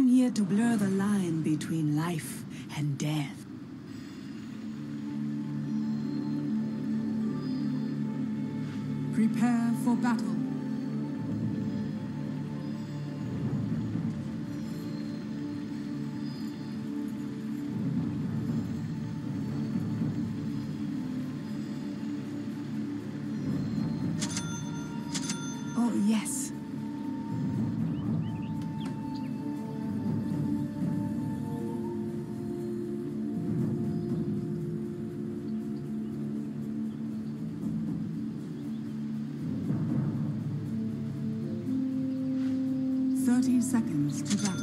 I'm here to blur the line between life and death. seconds to.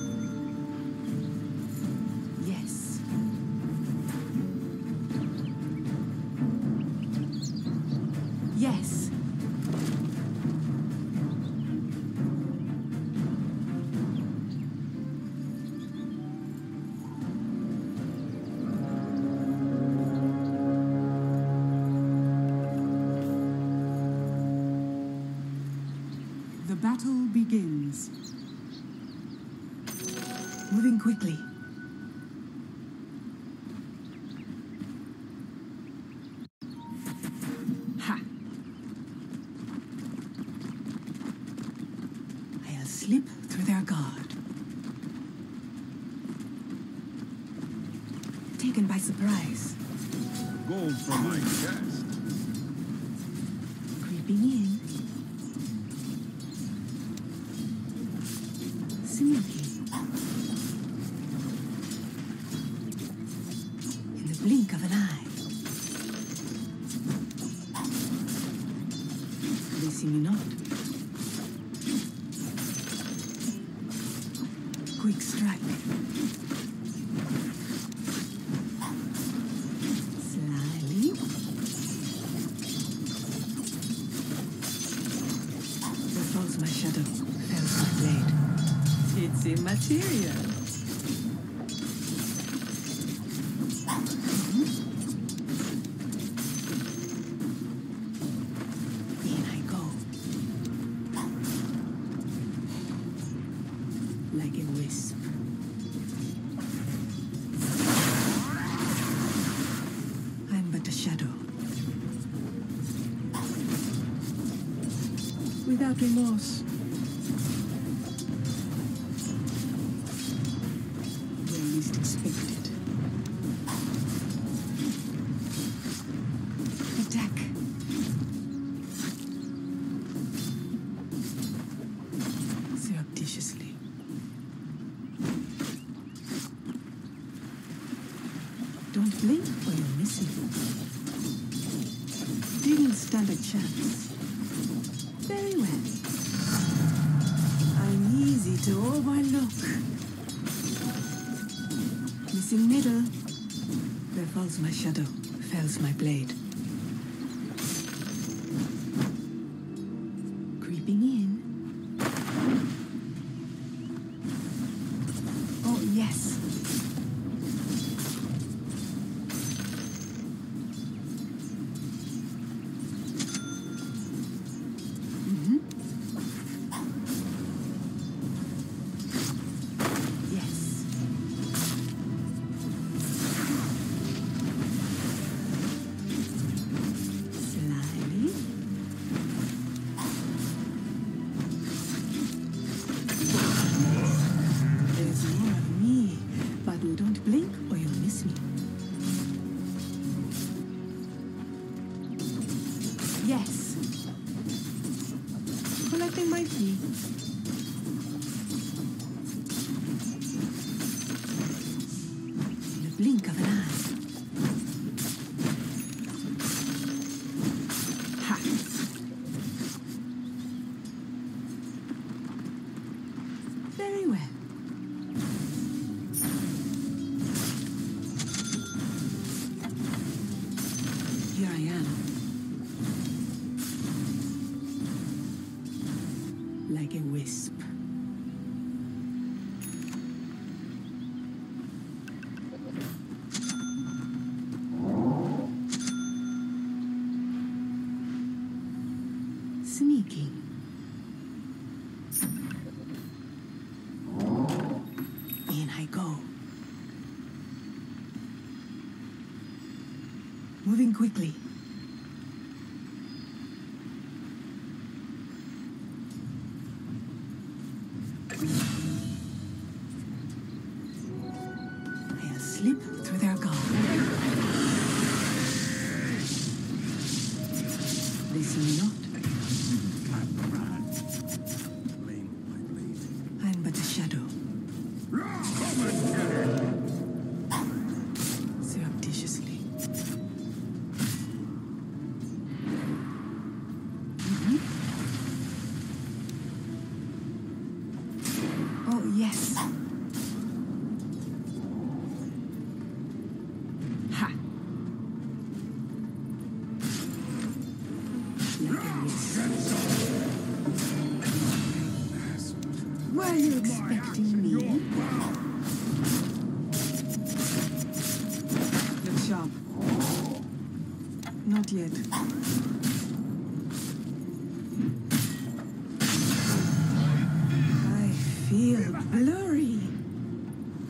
by surprise. Gold my. my shadow, fell my blade. It's immaterial. quickly. yet. I feel blurry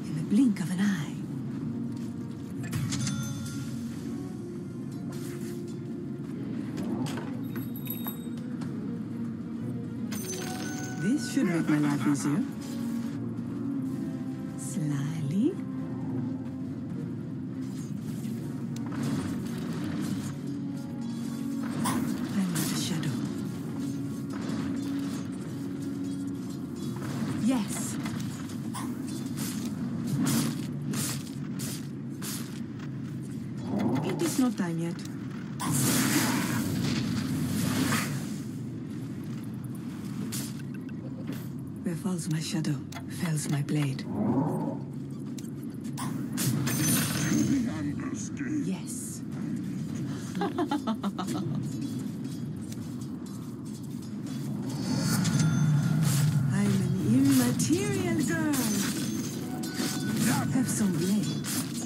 in the blink of an eye. This should make my life easier. Tyrion girl. Have some blade.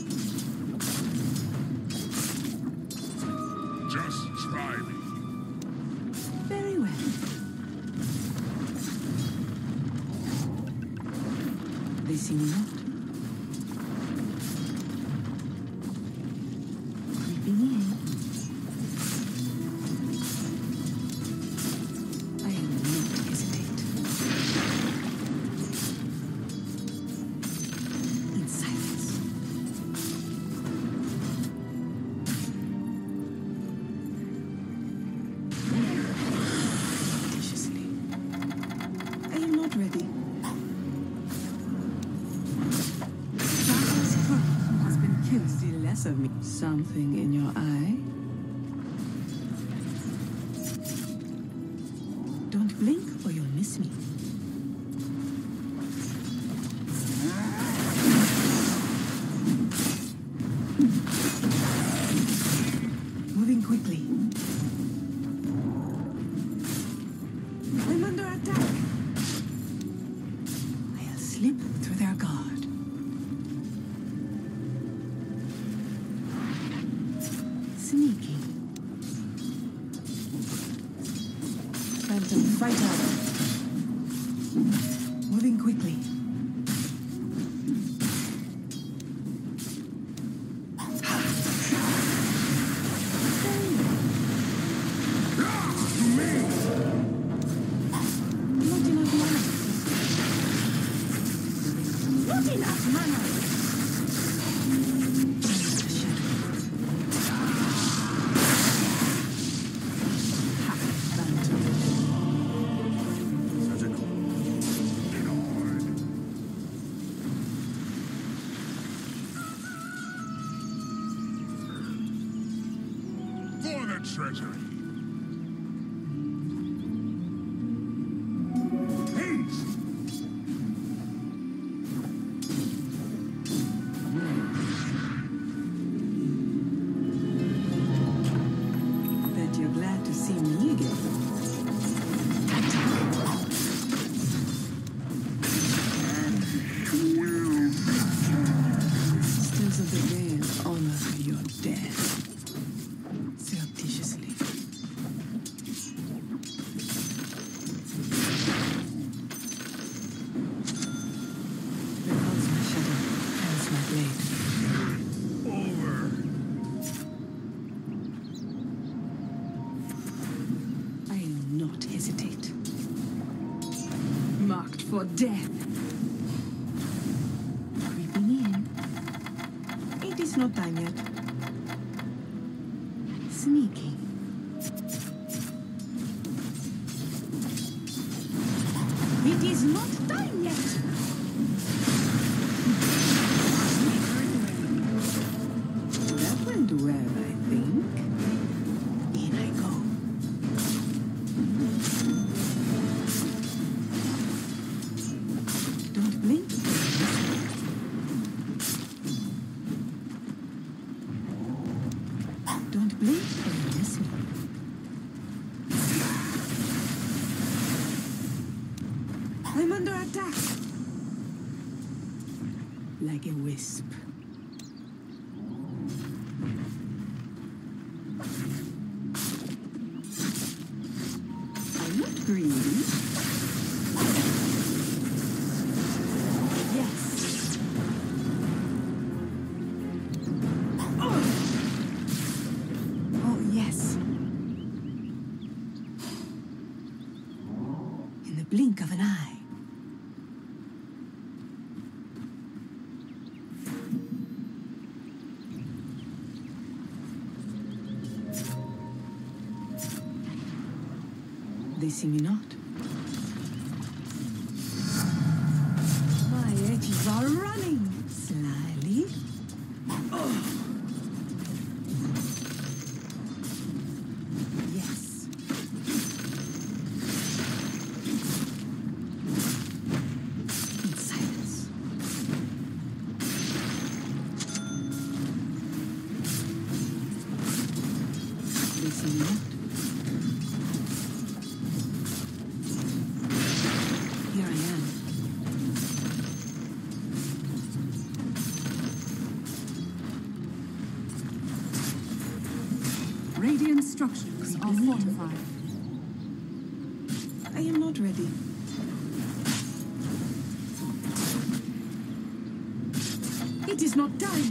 like a wisp. releasing you, not? Radiant structures are fortified. I am not ready. It is not time.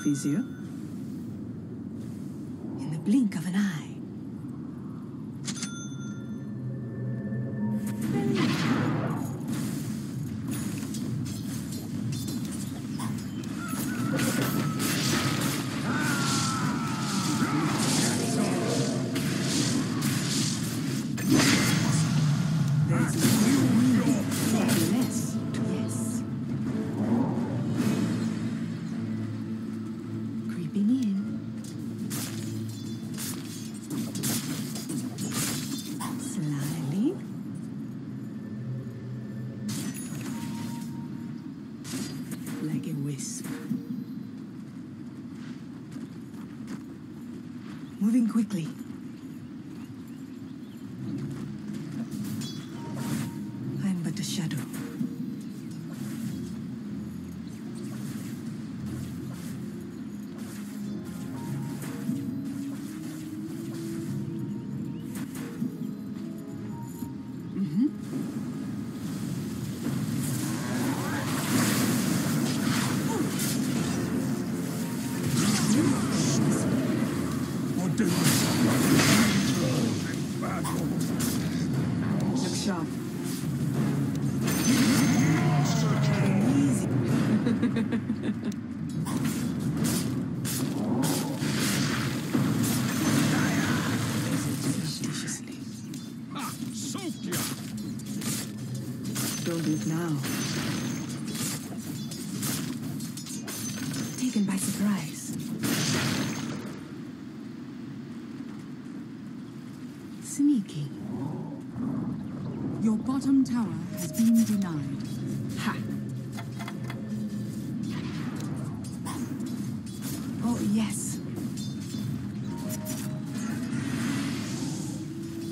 Efesia quickly. Oh, yes.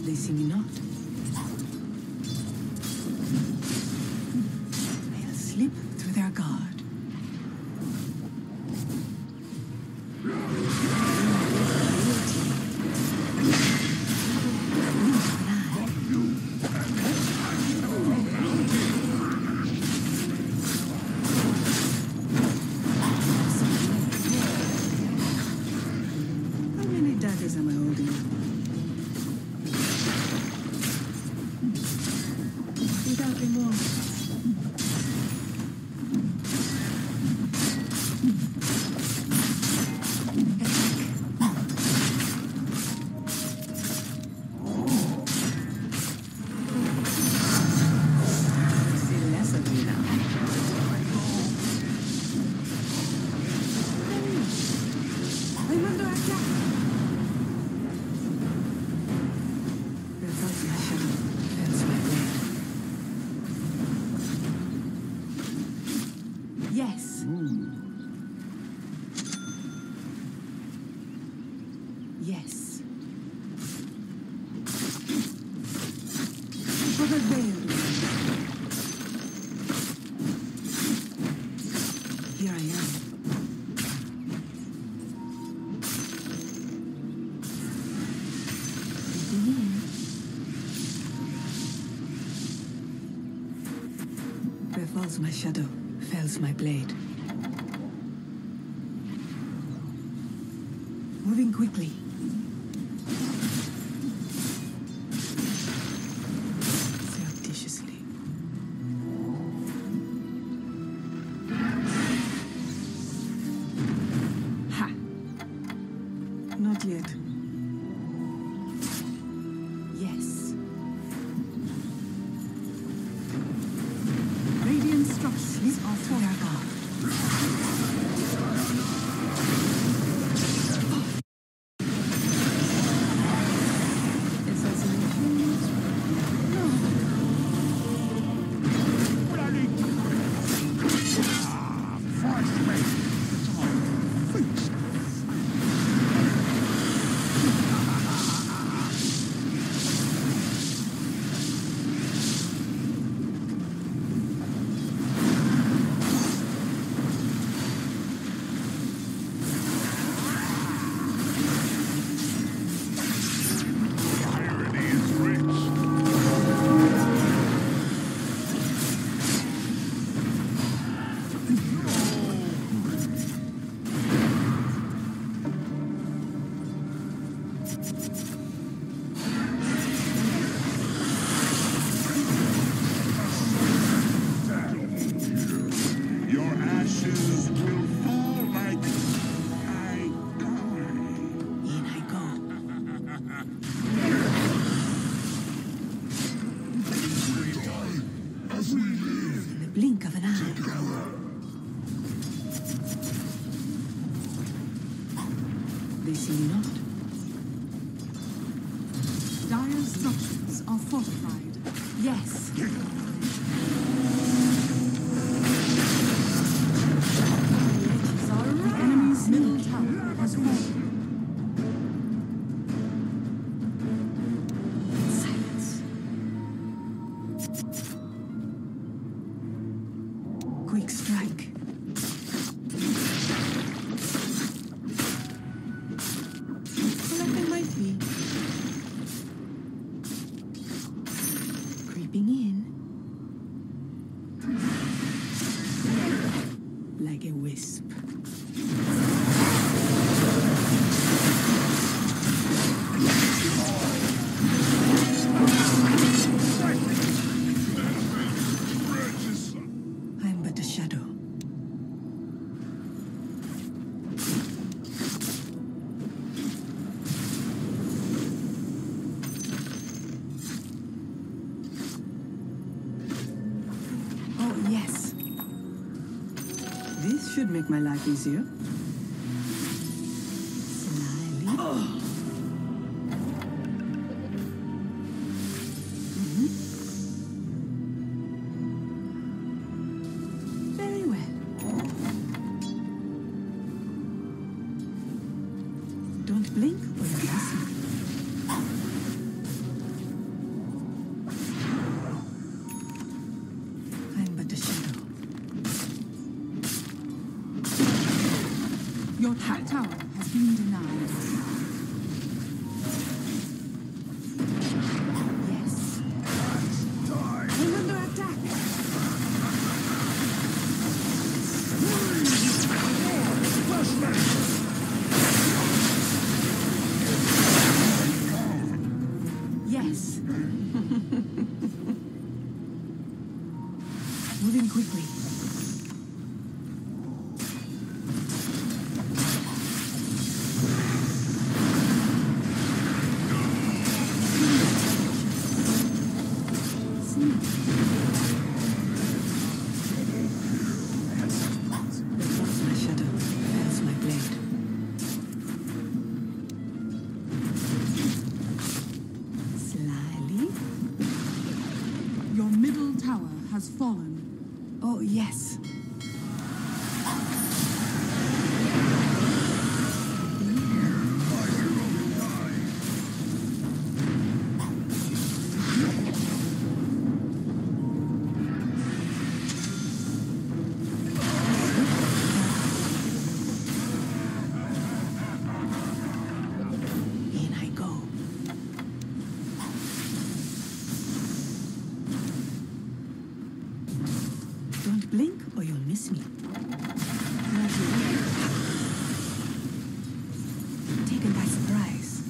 They see me not. Falls my shadow, fells my blade. Moving quickly, make my life easier. Smiling. Don't blink or you'll miss. Blink or you'll miss me. Taken by surprise.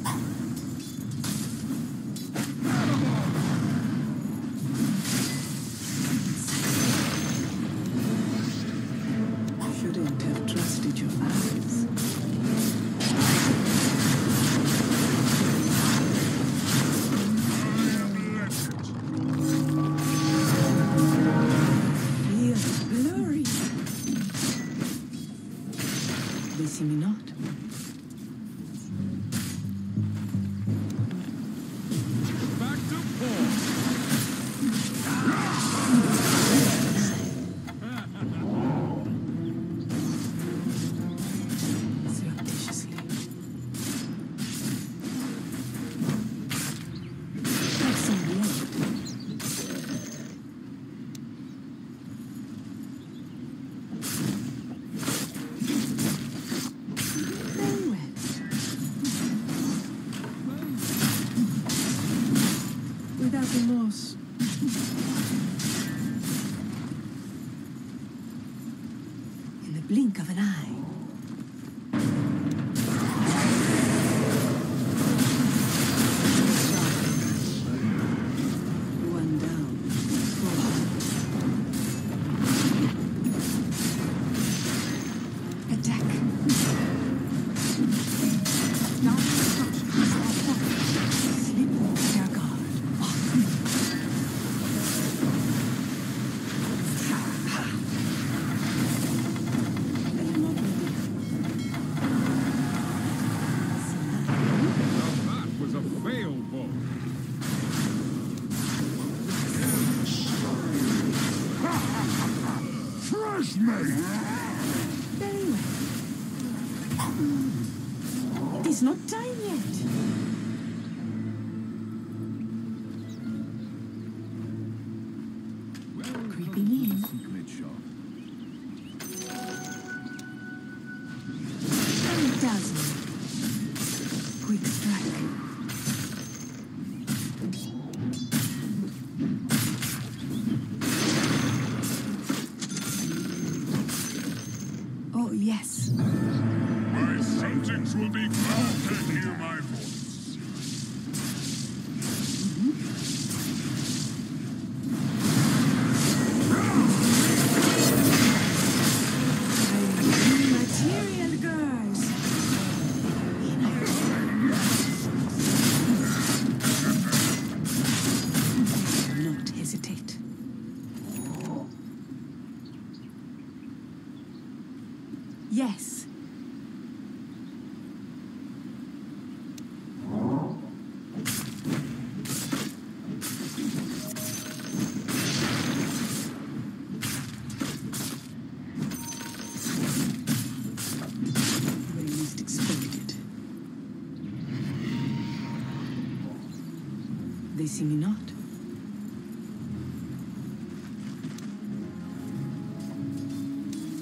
They see me not.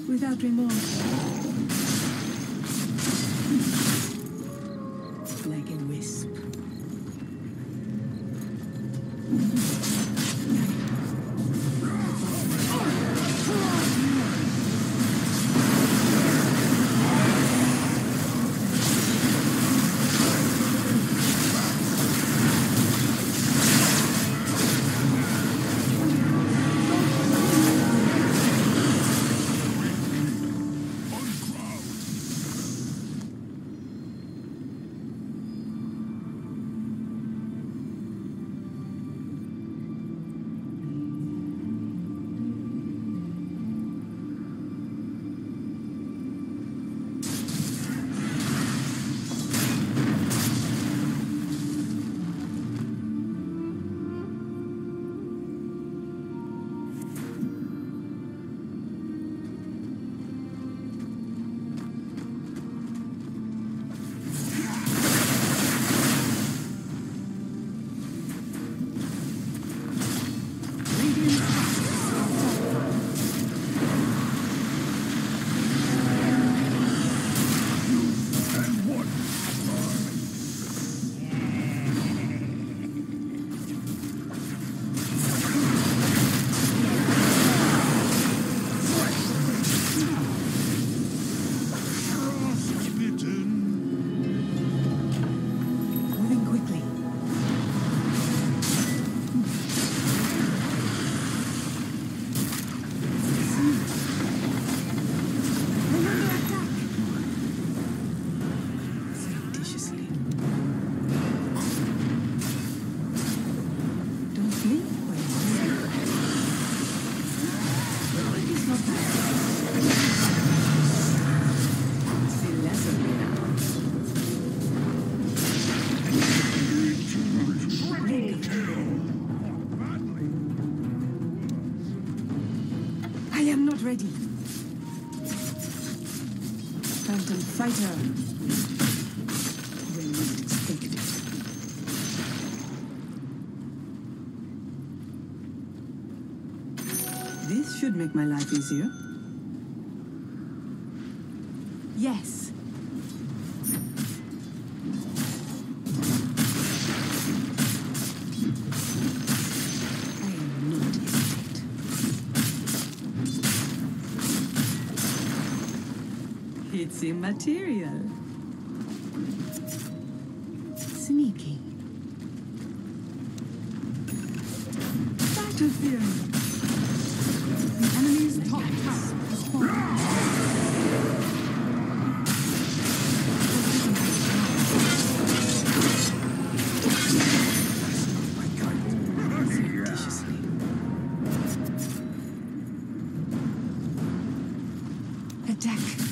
Without remorse. easier. Yes. It's immaterial. Thank you.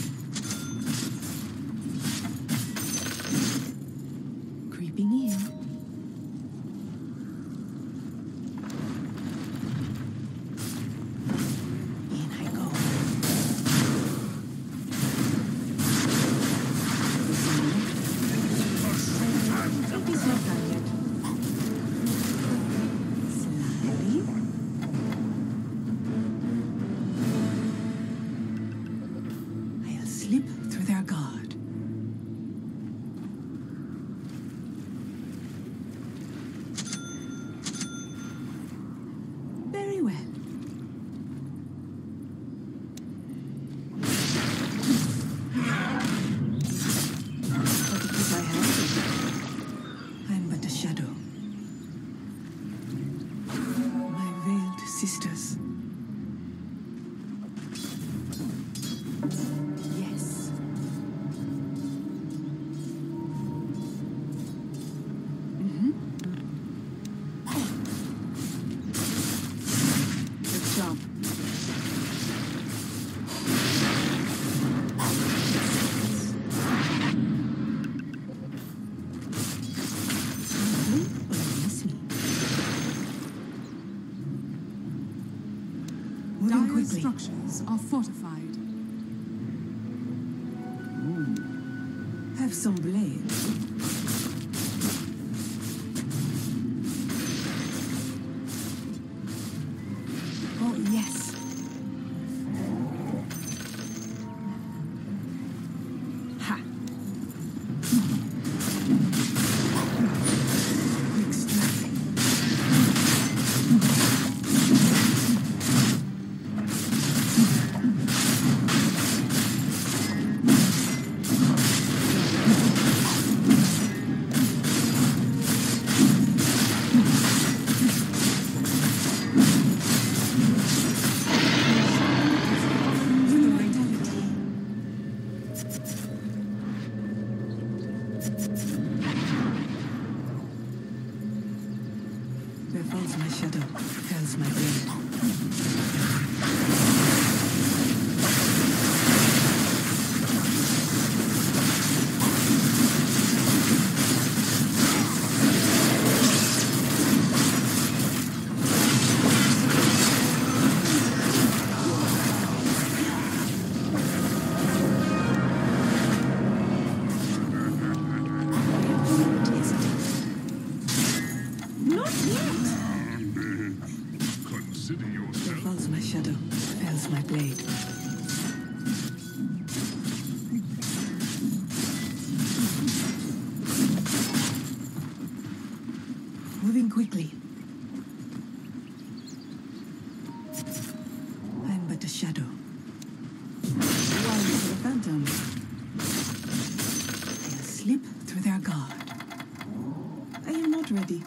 In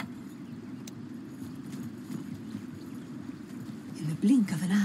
the blink of an eye.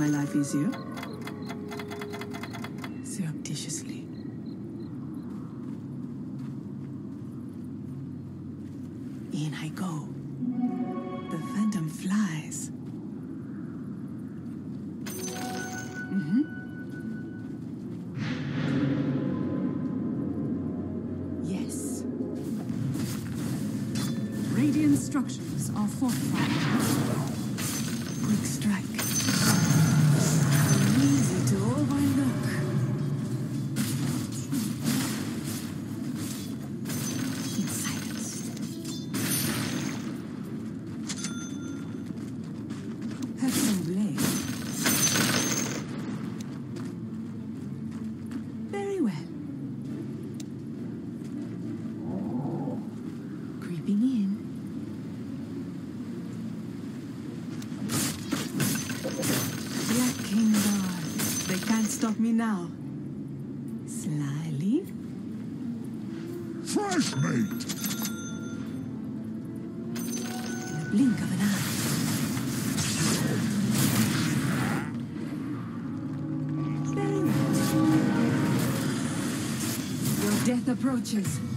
my life easier? Surreptitiously. In I go. The phantom flies. Mm-hmm. Yes. Radiant structures are fortified. approaches.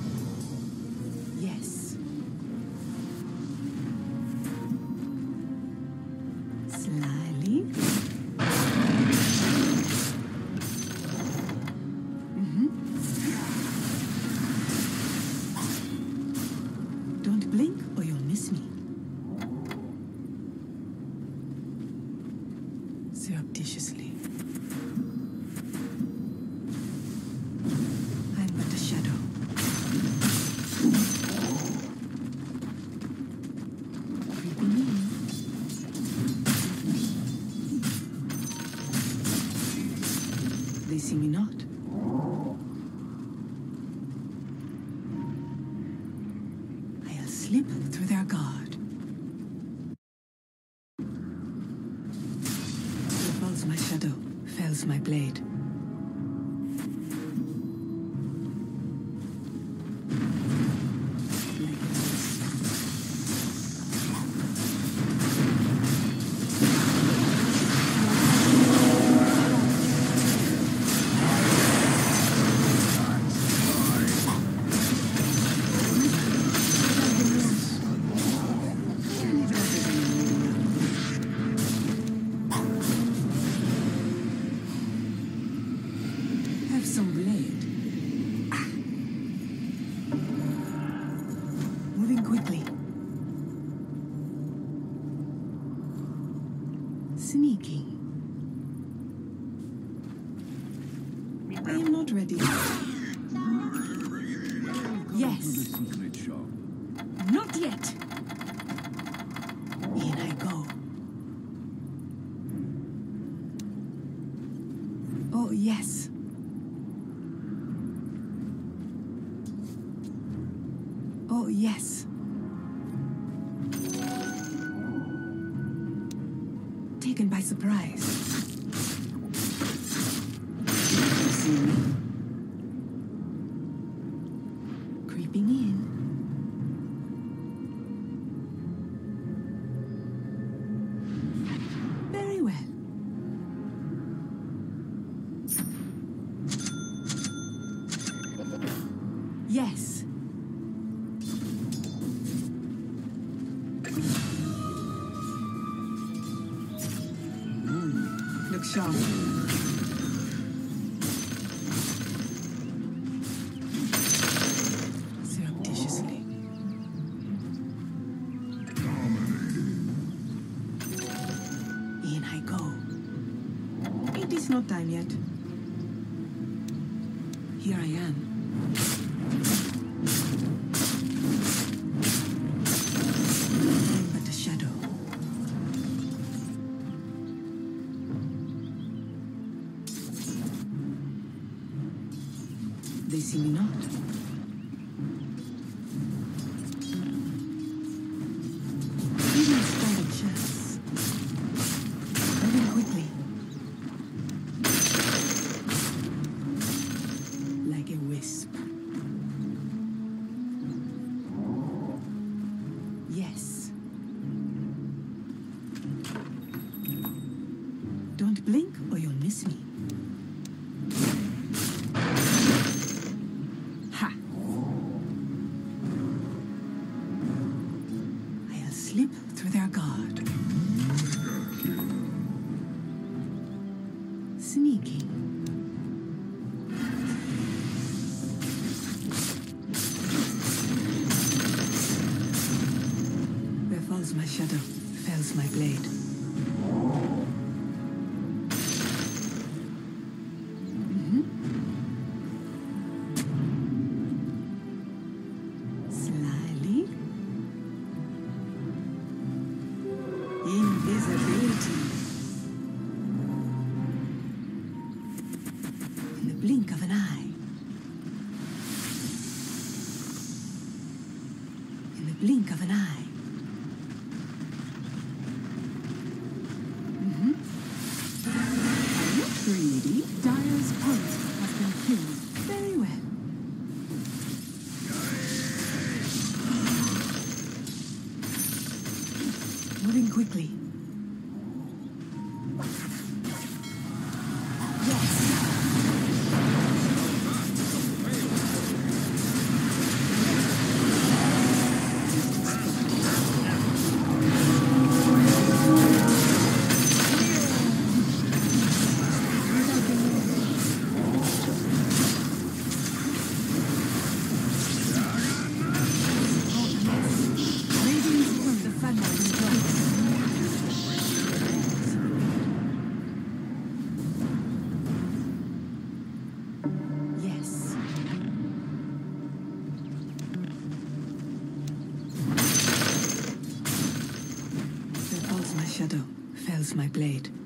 my blade. taken by surprise. sí, ¿no? their guard. Falls my shadow, fails my blade. shadow fells my blade.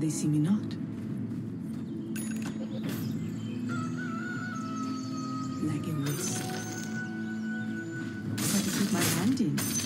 They see me not. Like a mist. Try to put my hand in.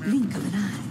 blink of an eye.